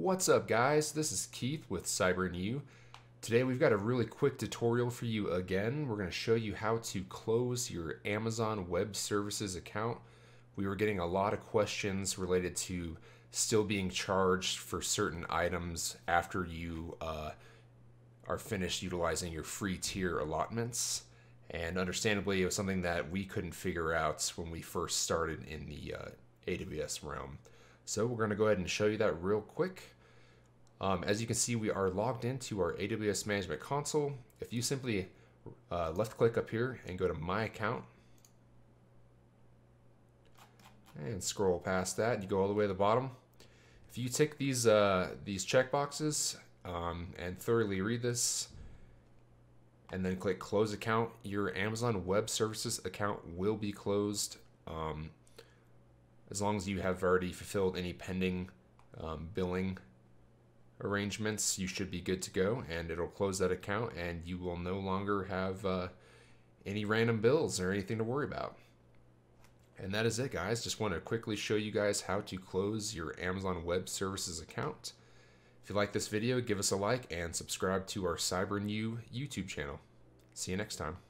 What's up guys? This is Keith with Cyber and You. Today we've got a really quick tutorial for you again. We're going to show you how to close your Amazon Web Services account. We were getting a lot of questions related to still being charged for certain items after you uh, are finished utilizing your free tier allotments. And understandably, it was something that we couldn't figure out when we first started in the uh, AWS realm. So we're going to go ahead and show you that real quick. Um, as you can see, we are logged into our AWS Management Console. If you simply uh, left click up here and go to My Account, and scroll past that, you go all the way to the bottom. If you tick these uh, these check boxes um, and thoroughly read this, and then click Close Account, your Amazon Web Services account will be closed. Um, as long as you have already fulfilled any pending um, billing arrangements, you should be good to go and it'll close that account and you will no longer have uh, any random bills or anything to worry about. And that is it, guys. Just want to quickly show you guys how to close your Amazon Web Services account. If you like this video, give us a like and subscribe to our Cyber and You YouTube channel. See you next time.